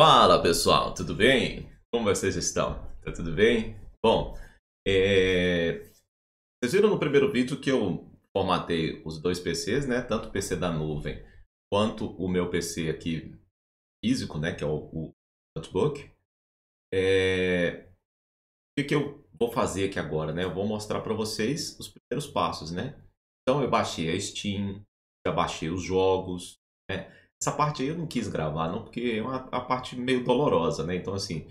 Fala pessoal, tudo bem? Como vocês estão? Tá tudo bem? Bom, é... vocês viram no primeiro vídeo que eu formatei os dois PCs, né? Tanto o PC da nuvem quanto o meu PC aqui físico, né? Que é o, o notebook. É... O que, que eu vou fazer aqui agora, né? Eu vou mostrar para vocês os primeiros passos, né? Então eu baixei a Steam, já baixei os jogos, né? Essa parte aí eu não quis gravar, não, porque é uma, parte meio dolorosa, né? Então, assim,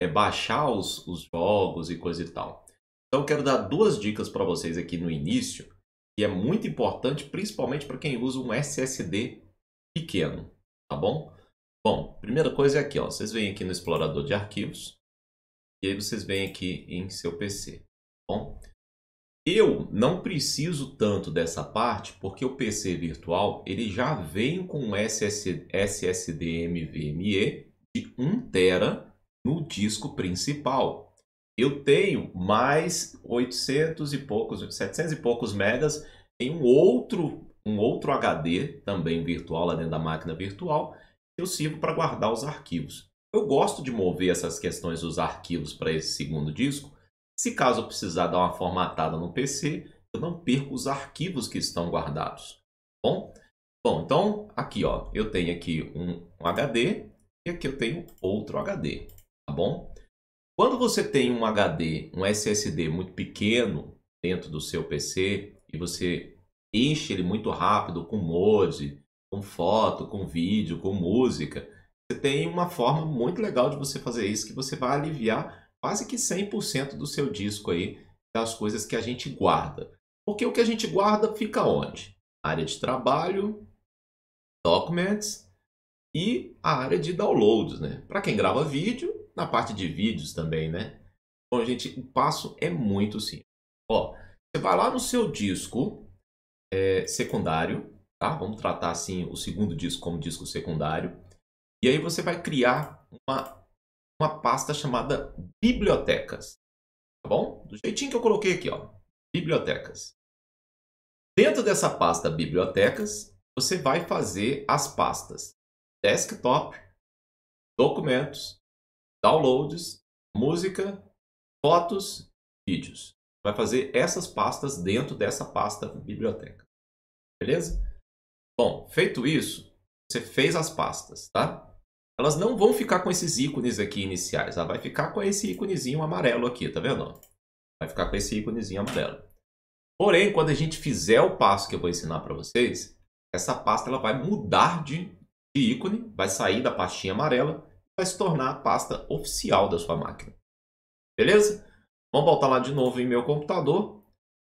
é baixar os, os jogos e coisa e tal. Então, eu quero dar duas dicas para vocês aqui no início, que é muito importante, principalmente para quem usa um SSD pequeno, tá bom? Bom, primeira coisa é aqui, ó. Vocês vêm aqui no explorador de arquivos, e aí vocês vêm aqui em seu PC, tá bom? Eu não preciso tanto dessa parte porque o PC virtual ele já vem com um SSD NVMe de 1 tera no disco principal. Eu tenho mais 800 e poucos, 700 e poucos megas em um outro, um outro HD também virtual lá dentro da máquina virtual que eu sirvo para guardar os arquivos. Eu gosto de mover essas questões dos arquivos para esse segundo disco se caso eu precisar dar uma formatada no PC, eu não perco os arquivos que estão guardados. Bom, bom então aqui ó, eu tenho aqui um, um HD e aqui eu tenho outro HD, tá bom? Quando você tem um HD, um SSD muito pequeno dentro do seu PC e você enche ele muito rápido com mod, com foto, com vídeo, com música, você tem uma forma muito legal de você fazer isso que você vai aliviar quase que 100% do seu disco aí das coisas que a gente guarda. Porque o que a gente guarda fica onde? Área de trabalho, documents e a área de downloads, né? Para quem grava vídeo, na parte de vídeos também, né? Bom, gente, o passo é muito simples. Ó, você vai lá no seu disco é, secundário, tá? Vamos tratar assim o segundo disco como disco secundário. E aí você vai criar uma uma pasta chamada bibliotecas. Tá bom? Do jeitinho que eu coloquei aqui, ó. Bibliotecas. Dentro dessa pasta bibliotecas, você vai fazer as pastas desktop, documentos, downloads, música, fotos, vídeos. Vai fazer essas pastas dentro dessa pasta biblioteca. Beleza? Bom, feito isso, você fez as pastas, tá? Elas não vão ficar com esses ícones aqui iniciais. Ela vai ficar com esse íconezinho amarelo aqui, tá vendo? Vai ficar com esse íconezinho amarelo. Porém, quando a gente fizer o passo que eu vou ensinar para vocês, essa pasta ela vai mudar de, de ícone, vai sair da pastinha amarela vai se tornar a pasta oficial da sua máquina. Beleza? Vamos voltar lá de novo em meu computador.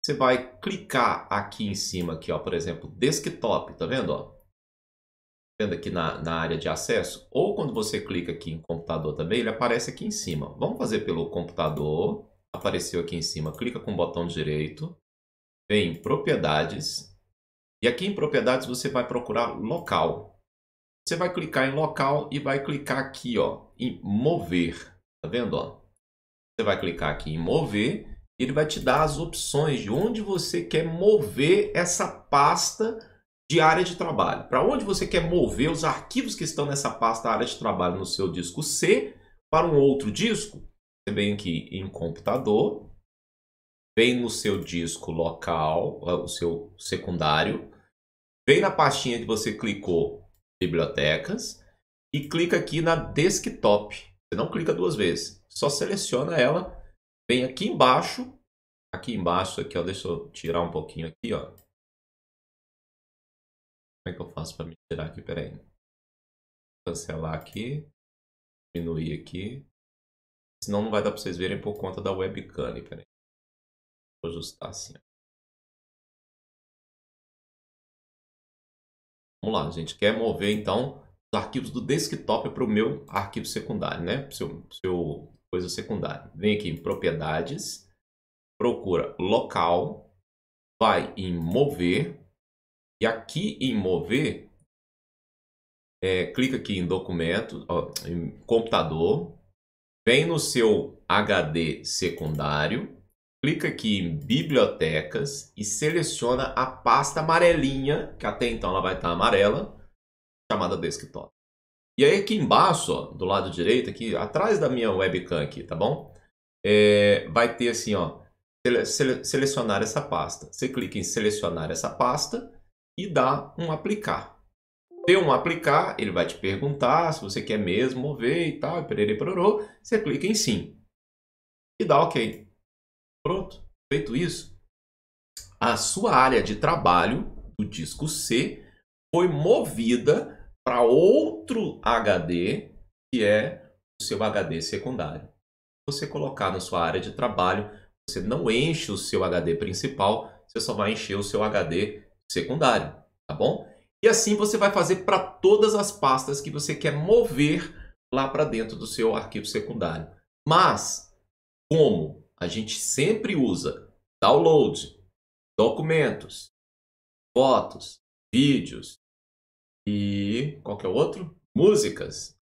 Você vai clicar aqui em cima, aqui, ó, por exemplo, desktop, tá vendo? Ó? Vendo aqui na, na área de acesso, ou quando você clica aqui em computador também, ele aparece aqui em cima. Vamos fazer pelo computador, apareceu aqui em cima, clica com o botão direito, vem em propriedades, e aqui em propriedades você vai procurar local. Você vai clicar em local e vai clicar aqui ó, em mover, tá vendo? Ó? Você vai clicar aqui em mover, ele vai te dar as opções de onde você quer mover essa pasta de área de trabalho. Para onde você quer mover os arquivos que estão nessa pasta área de trabalho no seu disco C para um outro disco? Você vem aqui em computador, vem no seu disco local, é, o seu secundário, vem na pastinha que você clicou, bibliotecas, e clica aqui na desktop. Você não clica duas vezes, só seleciona ela, vem aqui embaixo, aqui embaixo, aqui, ó, deixa eu tirar um pouquinho aqui, ó. Como é que eu faço para me tirar aqui? Pera aí. Cancelar aqui. Diminuir aqui. Senão não vai dar para vocês verem por conta da webcam. Pera aí. Vou ajustar assim. Vamos lá, a gente quer mover então os arquivos do desktop para o meu arquivo secundário, né? Seu, seu coisa secundária. Vem aqui em propriedades, procura local, vai em mover, e aqui em mover, é, clica aqui em documento, ó, em computador, vem no seu HD secundário, clica aqui em bibliotecas e seleciona a pasta amarelinha, que até então ela vai estar amarela, chamada desktop. E aí aqui embaixo, ó, do lado direito, aqui atrás da minha webcam aqui, tá bom? É, vai ter assim, ó, sele selecionar essa pasta. Você clica em selecionar essa pasta e dá um aplicar. Deu um aplicar, ele vai te perguntar se você quer mesmo mover e tal, e perere pororô. Você clica em sim e dá ok. Pronto, feito isso, a sua área de trabalho do disco C foi movida para outro HD, que é o seu HD secundário. Você colocar na sua área de trabalho, você não enche o seu HD principal, você só vai encher o seu HD secundário, tá bom? E assim você vai fazer para todas as pastas que você quer mover lá para dentro do seu arquivo secundário. Mas, como a gente sempre usa download, documentos, fotos, vídeos e qual que é outro? Músicas.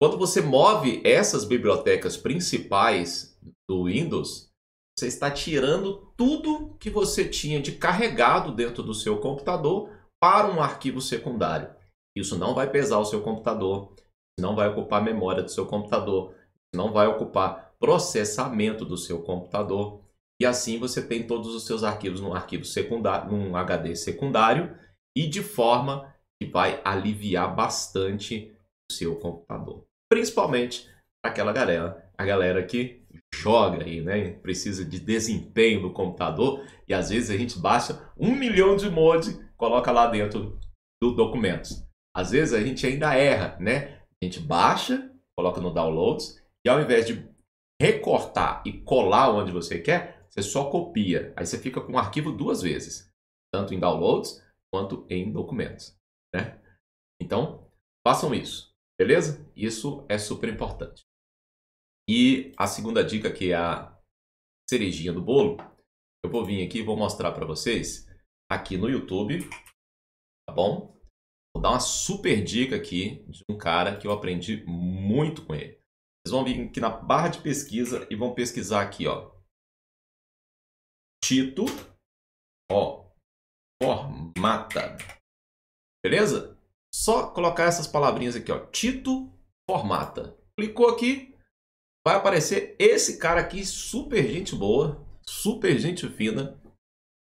Quando você move essas bibliotecas principais do Windows, você está tirando tudo que você tinha de carregado dentro do seu computador para um arquivo secundário. Isso não vai pesar o seu computador, não vai ocupar memória do seu computador, não vai ocupar processamento do seu computador. E assim você tem todos os seus arquivos num arquivo secundário, num HD secundário e de forma que vai aliviar bastante o seu computador. Principalmente aquela galera, a galera que joga aí, né? Precisa de desempenho no computador e às vezes a gente baixa um milhão de mods, coloca lá dentro do documentos. Às vezes a gente ainda erra, né? A gente baixa, coloca no downloads e ao invés de recortar e colar onde você quer, você só copia. Aí você fica com o arquivo duas vezes, tanto em downloads quanto em documentos, né? Então, façam isso, beleza? Isso é super importante. E a segunda dica, que é a cerejinha do bolo, eu vou vir aqui e vou mostrar para vocês aqui no YouTube, tá bom? Vou dar uma super dica aqui de um cara que eu aprendi muito com ele. Vocês vão vir aqui na barra de pesquisa e vão pesquisar aqui, ó. Tito, ó, formata. Beleza? Só colocar essas palavrinhas aqui, ó. Tito formata. Clicou aqui, vai aparecer esse cara aqui, super gente boa, super gente fina,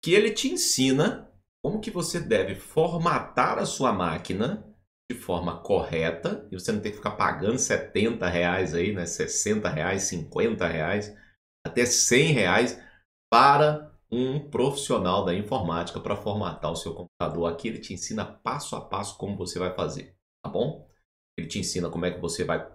que ele te ensina como que você deve formatar a sua máquina de forma correta e você não tem que ficar pagando 70 reais aí, né? 60 reais, 50 reais, até 100 reais para um profissional da informática para formatar o seu computador. Aqui ele te ensina passo a passo como você vai fazer, tá bom? Ele te ensina como é que você vai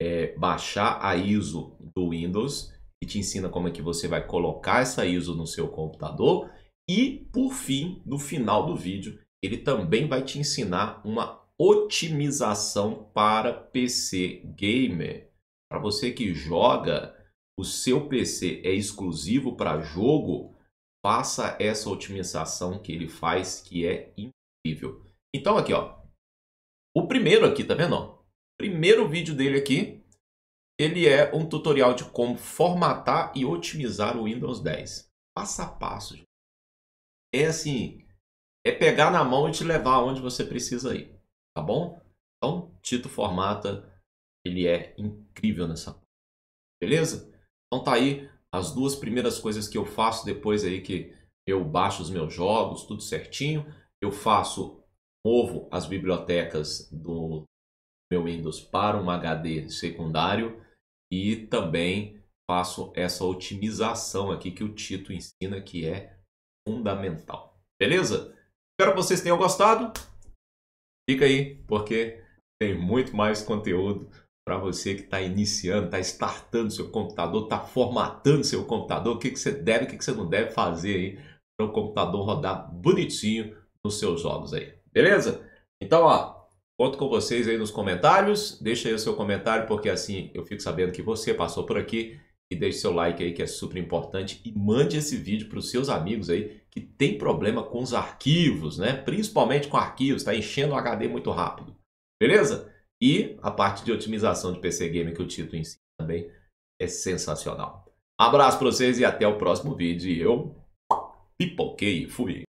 é, baixar a ISO do Windows e te ensina como é que você vai colocar essa ISO no seu computador e, por fim, no final do vídeo, ele também vai te ensinar uma otimização para PC gamer. Para você que joga, o seu PC é exclusivo para jogo, faça essa otimização que ele faz, que é incrível. Então aqui, ó, o primeiro aqui, tá vendo? Primeiro vídeo dele aqui, ele é um tutorial de como formatar e otimizar o Windows 10. Passo a passo. É assim, é pegar na mão e te levar aonde você precisa ir, tá bom? Então, Tito Formata, ele é incrível nessa beleza? Então tá aí as duas primeiras coisas que eu faço depois aí que eu baixo os meus jogos, tudo certinho. Eu faço, movo as bibliotecas do meu Windows para um HD secundário e também faço essa otimização aqui que o Tito ensina que é fundamental. Beleza? Espero que vocês tenham gostado. Fica aí, porque tem muito mais conteúdo para você que está iniciando, está startando seu computador, está formatando seu computador, o que, que você deve, o que, que você não deve fazer aí para o computador rodar bonitinho nos seus jogos aí. Beleza? Então, ó, conto com vocês aí nos comentários. Deixa aí o seu comentário, porque assim eu fico sabendo que você passou por aqui. E deixe seu like aí, que é super importante. E mande esse vídeo para os seus amigos aí que tem problema com os arquivos, né? Principalmente com arquivos, está enchendo o HD muito rápido. Beleza? E a parte de otimização de PC Gamer que o Tito ensina também é sensacional. Abraço para vocês e até o próximo vídeo. E eu pipoquei fui.